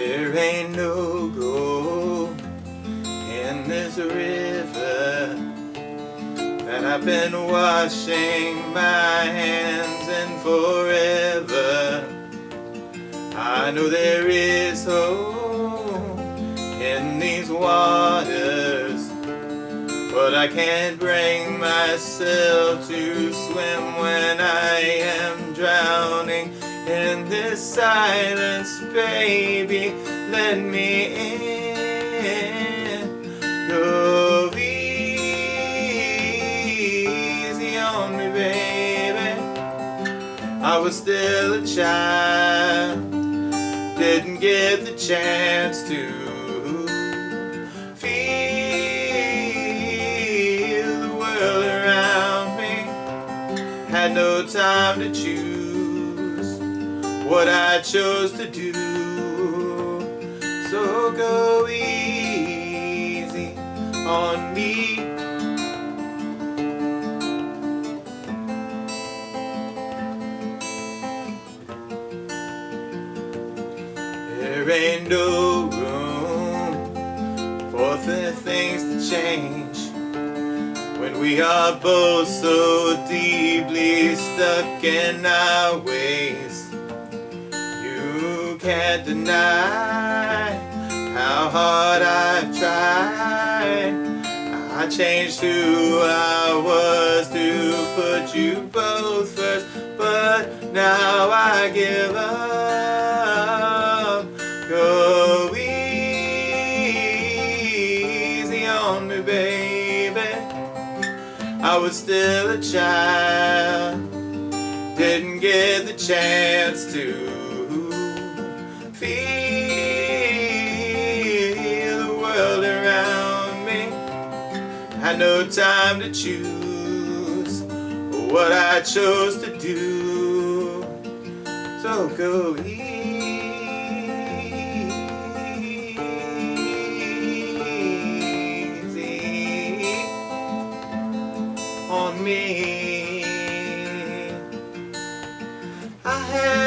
There ain't no gold in this river that I've been washing my hands in forever. I know there is hope in these waters, but I can't bring myself to swim when I am drowning in this silence, baby. Let me in. Go easy on me, baby. I was still a child, didn't get the chance to feel the world around me. Had no time to choose what I chose to do. So go easy on me. There ain't no room for the things to change when we are both so deeply stuck in our ways can't deny how hard I've tried. I changed who I was to put you both first, but now I give up. Go easy on me, baby. I was still a child, didn't get the chance to feel the world around me. Had no time to choose what I chose to do. So go easy on me. I had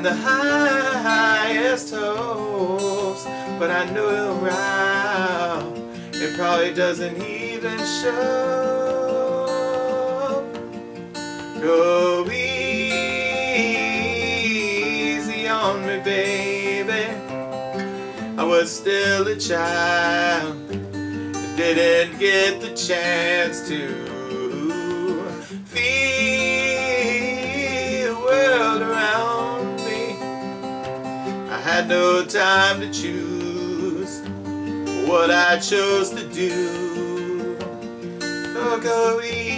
and the highest hopes, but I know around it probably doesn't even show. Go easy on me, baby. I was still a child, didn't get the chance to feel had no time to choose what I chose to do. So go easy